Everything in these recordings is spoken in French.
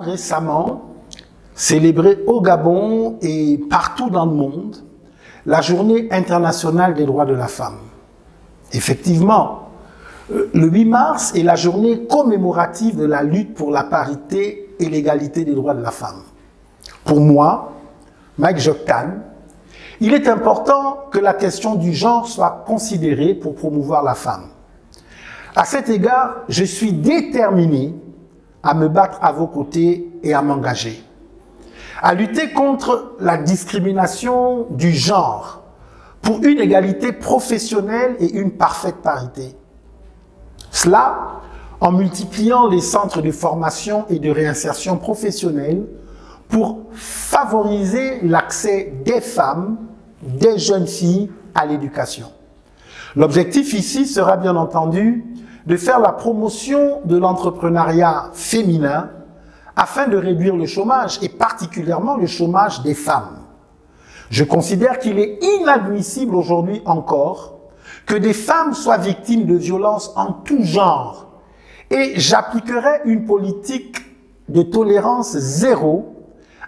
récemment célébré au Gabon et partout dans le monde la journée internationale des droits de la femme. Effectivement, euh, le 8 mars est la journée commémorative de la lutte pour la parité et l'égalité des droits de la femme. Pour moi, Mike Joktan, il est important que la question du genre soit considérée pour promouvoir la femme. À cet égard, je suis déterminé à me battre à vos côtés et à m'engager. À lutter contre la discrimination du genre pour une égalité professionnelle et une parfaite parité. Cela en multipliant les centres de formation et de réinsertion professionnelle pour favoriser l'accès des femmes, des jeunes filles à l'éducation. L'objectif ici sera bien entendu de faire la promotion de l'entrepreneuriat féminin afin de réduire le chômage et particulièrement le chômage des femmes. Je considère qu'il est inadmissible aujourd'hui encore que des femmes soient victimes de violences en tout genre et j'appliquerai une politique de tolérance zéro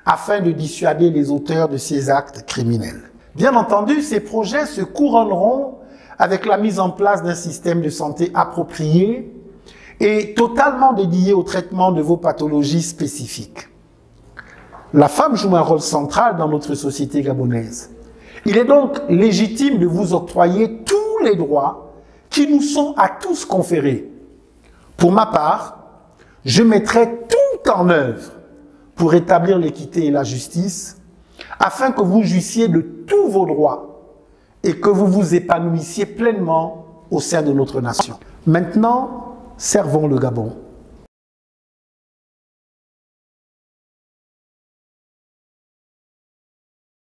afin de dissuader les auteurs de ces actes criminels. Bien entendu, ces projets se couronneront avec la mise en place d'un système de santé approprié et totalement dédié au traitement de vos pathologies spécifiques. La femme joue un rôle central dans notre société gabonaise. Il est donc légitime de vous octroyer tous les droits qui nous sont à tous conférés. Pour ma part, je mettrai tout en œuvre pour établir l'équité et la justice, afin que vous jouissiez de tous vos droits et que vous vous épanouissiez pleinement au sein de notre nation. Maintenant, servons le Gabon.